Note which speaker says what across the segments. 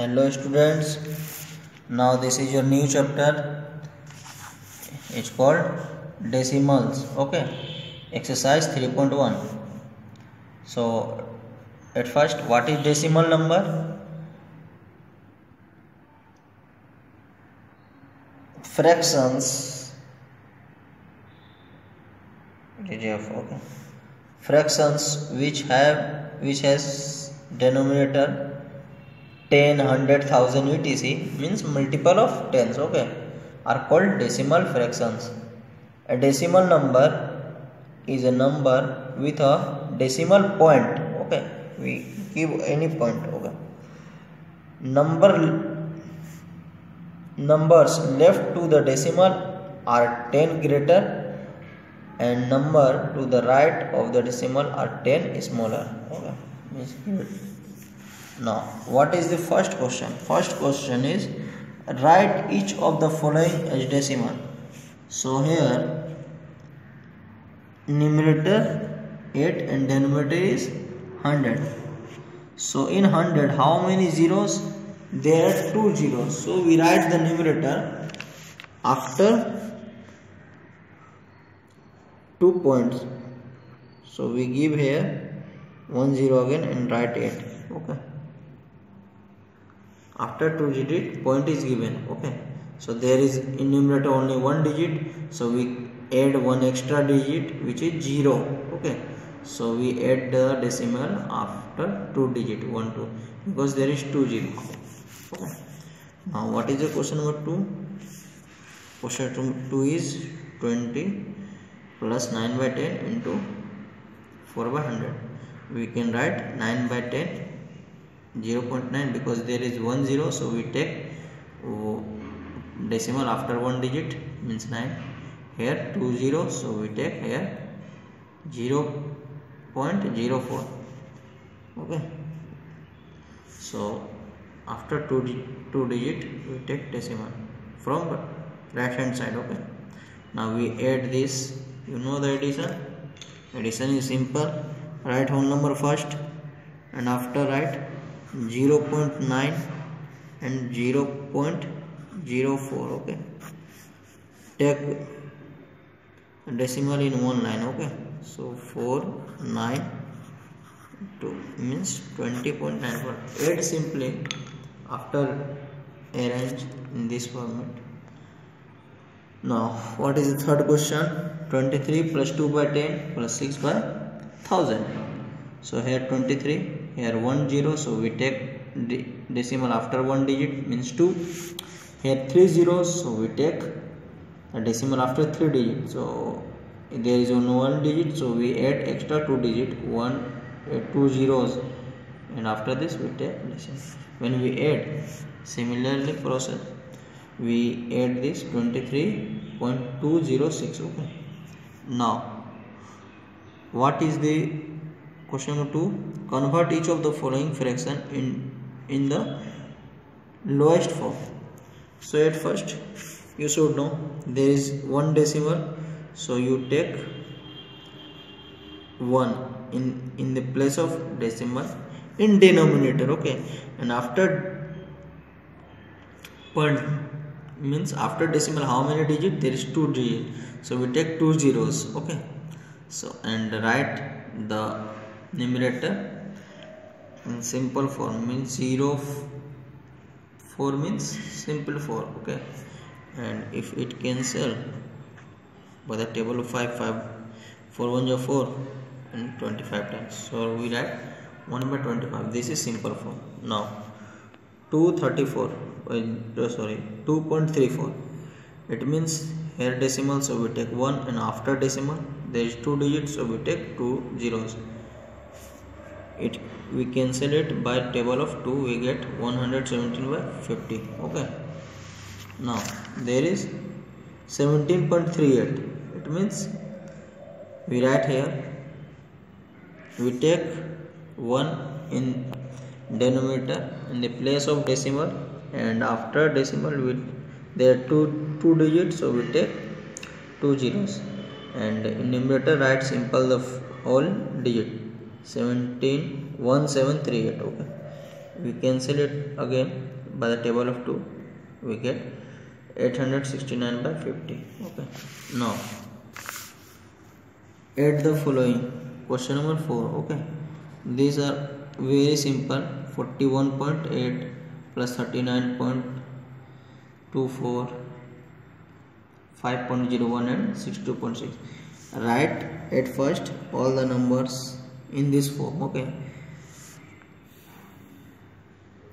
Speaker 1: hello students. Now this is your new chapter. It's called decimals. Okay. Exercise 3.1 so at first what is decimal number? Fractions. DGF, okay. Fractions which have which has denominator ten hundred thousand U T C means multiple of tens okay are called decimal fractions a decimal number is a number with a decimal point okay we give any point okay number numbers left to the decimal are ten greater and number to the right of the decimal are ten smaller okay now what is the first question? First question is write each of the following as decimal so here numerator 8 and denominator is 100 so in 100 how many zeros? There are two zeros. So we write the numerator after two points. So we give here one zero again and write 8 okay after two digit point is given okay? So there is in numerator only one digit. So we add one extra digit which is 0 okay? So we add the decimal after two digit 1 2 because there is two zero okay? Now what is the question number 2 question 2 is 20 plus 9 by 10 into 4 by 100 we can write 9 by 10 0 0.9 because there is one zero so we take oh, decimal after one digit means 9 here two zero so we take here 0 0.04 okay. So after two, two digit we take decimal from right hand side okay. Now we add this. You know the addition? Addition is simple. Write whole number first and after write 0.9 and 0.04 okay? Take decimal in one line okay? So 4 9 2 means 20.94 add simply after arrange in this format. Now what is the third question? 23 plus 2 by 10 plus 6 by 1000 so here 23 here 1 0 so we take decimal after one digit means 2 here 3 zeros so we take a decimal after 3 digit. So there is only one digit so we add extra 2 digit 1 uh, 2 zeros. And after this we take decimal. When we add similarly process we add this 23.206 okay. Now what is the question number 2 convert each of the following fraction in in the lowest form. So at first you should know there is one decimal. So you take 1 in in the place of decimal in denominator okay? And after point means after decimal how many digit? There is two digit. So we take two zeros okay? So and write the numerator. In simple form means 0 4 means simple 4 okay? And if it cancel by the table of 5 5 4 1 is 4 and 25 times. So we write 1 by 25 this is simple form. Now 234 uh, sorry 2.34 it means here decimal so we take 1 and after decimal there is two digits so we take two zeros it. We cancel it by table of 2 we get 117 by 50 okay? Now there is 17.38 it means we write here we take 1 in denominator in the place of decimal and after decimal we there are two two digits so we take two zeros. And in numerator write simple the whole digit 17 1738 okay. We cancel it again by the table of 2 we get 869 by 50 okay. Now add the following. Question number 4 okay. These are very simple. 41.8 plus 39.24 5.01 and 62.6 write at first all the numbers in this form okay?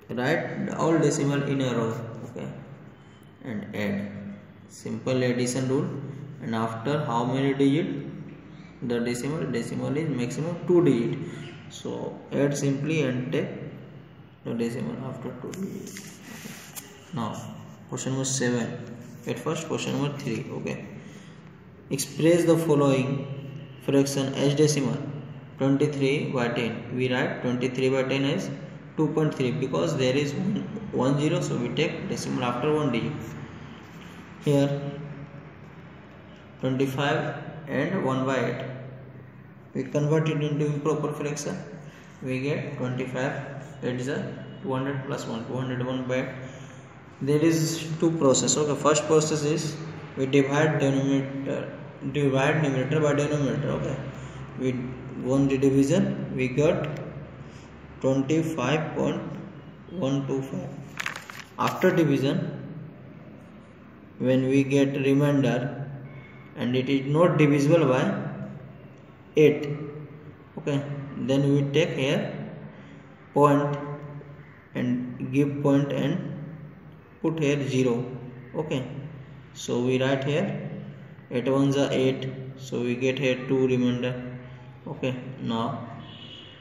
Speaker 1: Write all decimal in a row okay? And add. Simple addition rule. And after how many digit? The decimal decimal is maximum 2 digit. So add simply and take the decimal after 2 digit okay. now question number 7 at first question number 3 okay? Express the following fraction as decimal 23 by 10 we write 23 by 10 as 2.3 because there is one, one zero so we take decimal after one digit. Here 25 and 1 by 8 we convert it into improper fraction. We get 25 it is a 200 plus 1 201 by 8 there is two process. Okay first process is we divide denominator divide numerator by denominator. Okay we won the division. We got 25.125 after division when we get remainder and it is not divisible by 8 okay then we take here point and give point and put here 0 okay. So we write here 8 ones are 8 so we get here 2 remainder okay now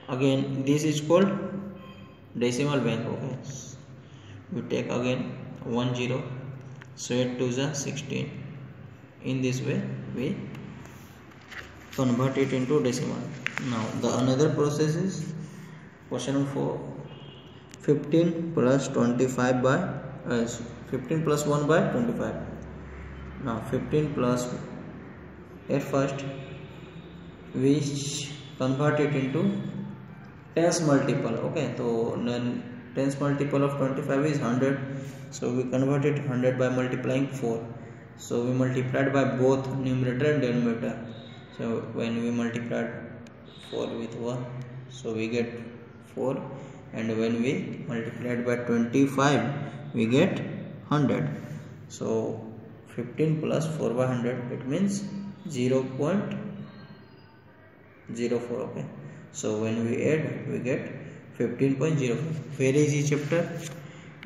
Speaker 1: again this is called decimal bank okay? We take again 1 0 so 8 to the 16 in this way we convert it into decimal. Now the another process is question 4 15 plus 25 by uh, 15 plus 1 by 25 now 15 plus at first we convert it into tens multiple okay? So then tens multiple of 25 is 100 so we convert it 100 by multiplying 4 so we multiplied by both numerator and denominator. So when we multiplied 4 with 1 so we get 4 and when we multiplied by 25 we get 100 so 15 plus 4 by 100 it means 0 0.04 okay? So when we add we get 15.05 very easy chapter?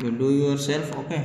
Speaker 1: You do yourself okay